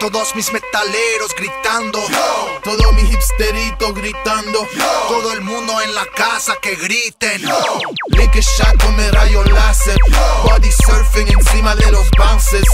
Todos mis metaleros gritando. Todo mi hipsterito gritando. Todo el mundo en la casa que griten. Lick shot con el rayo láser. Body surfing encima de los bounces.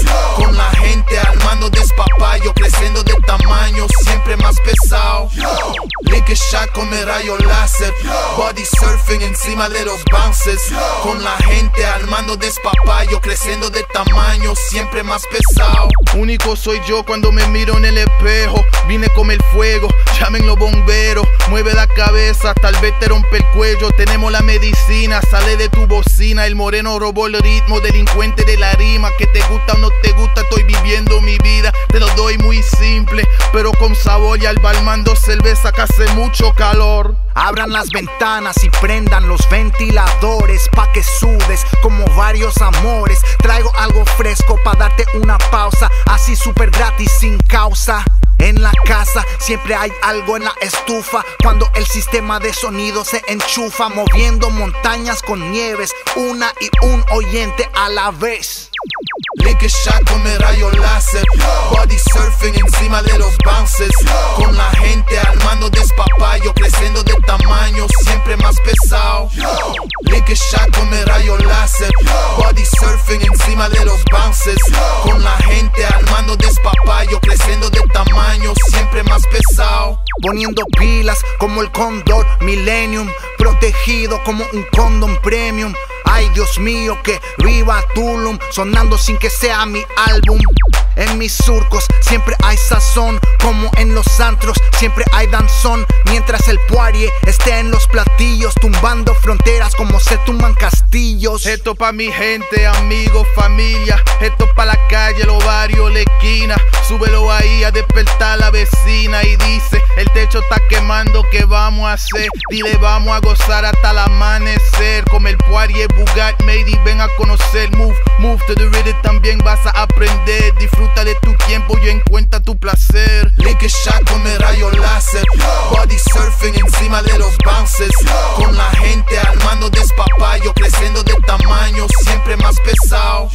Lick shot con el rayo láser. Body surfing encima de los bounces. Con la gente armando despapayo. Creciendo de tamaño, siempre más pesado. Único soy yo cuando me miro en el espejo. Vine con el fuego, llamen los bomberos. Mueve la cabeza, tal vez te rompe el cuello. Tenemos la medicina, sale de tu bocina. El moreno robó el ritmo, delincuente de la rima. Que te gusta o no te gusta, estoy viviendo mi vida. Te lo doy muy pero con sabor y al balmando cerveza que hace mucho calor. Abran las ventanas y prendan los ventiladores pa' que sudes como varios amores. Traigo algo fresco pa' darte una pausa, así súper gratis sin causa. En la casa siempre hay algo en la estufa cuando el sistema de sonido se enchufa, moviendo montañas con nieves, una y un oyente a la vez. Lick shot con el rayo láser. Body surfing encima de los bounces. Con la gente armando despapayo. Creciendo de tamaño, siempre más pesado. Lick shot con el rayo láser. Body surfing encima de los bounces. Con la gente armando despapayo. Creciendo de tamaño, siempre más pesado. Poniendo pilas como el Condor Millennium. Protegido como un condom premium. Ay Dios mío que viva Tulum Sonando sin que sea mi álbum en mis surcos siempre hay sazón, como en los antros siempre hay danzón. Mientras el poirier esté en los platillos, tumbando fronteras como se tumban castillos. Esto pa' mi gente, amigos, familia. Esto pa' la calle, los barrios, la esquina. Súbelo ahí a despertar a la vecina y dice: El techo está quemando, ¿qué vamos a hacer? Dile, vamos a gozar hasta el amanecer. Como el poirier, Bugatti, Maybe, ven a conocer. Move, move to the rhythm, también vas a aprender. Disfruta de tu tiempo y encuentra tu placer. Lick shot con el rayo láser. Body surfing encima de los bounces. Con la gente armando despapayo. Creciendo de tamaño, siempre más pesado.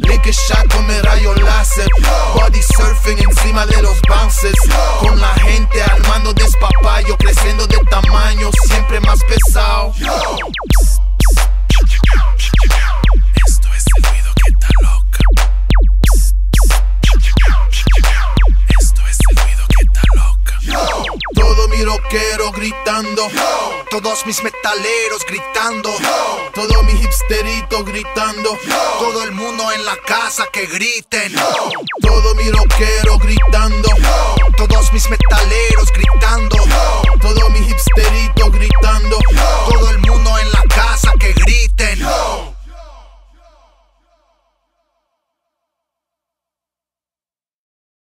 Lick shot con el rayo láser. Body surfing encima de los bounces. Con la gente armando despapayo. Creciendo de tamaño, siempre más pesado. Gritando. Todos mis metaleros gritando. Todo mi hipsterito gritando. Todo el mundo en la casa que griten. Todo mi rockero gritando. Todos mis metaleros.